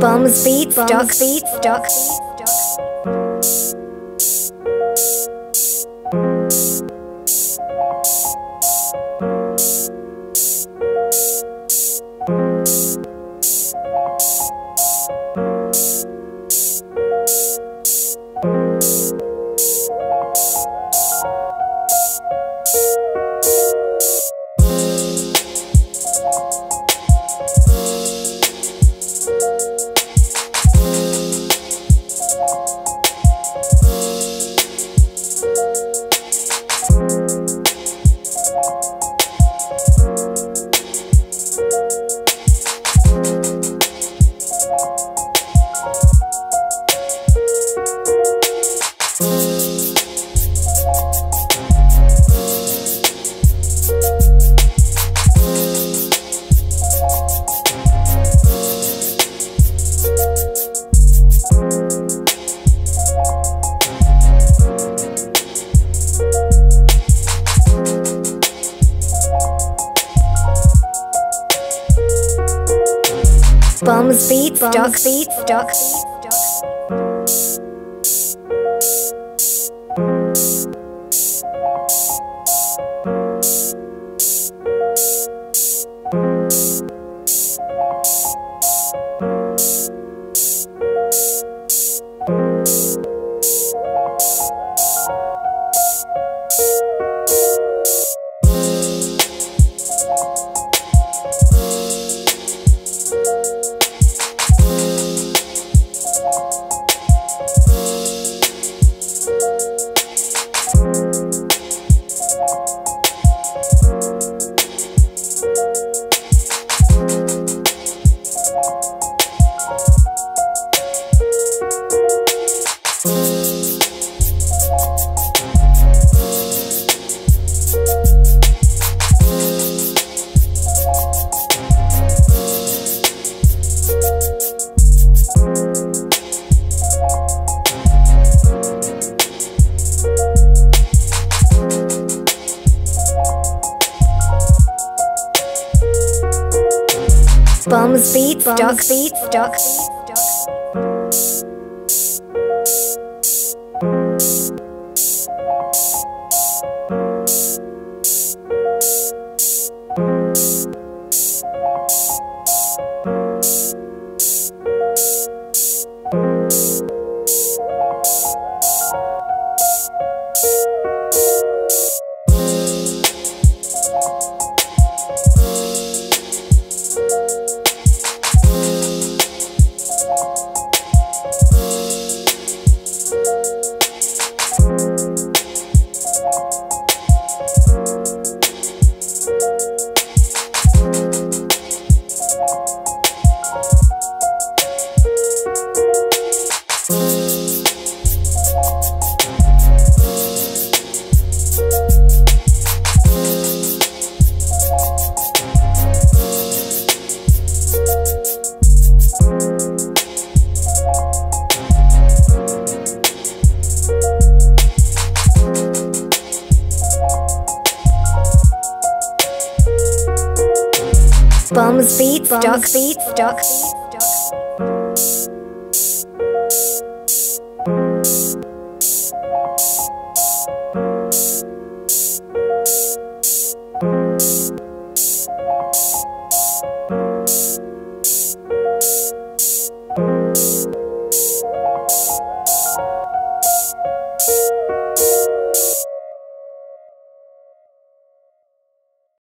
Bombs beats, duck beats, duck. Bombs beats, duck beats, duck. Bombs beats, duck beats, duck. bombs beats, bombs beats, duck.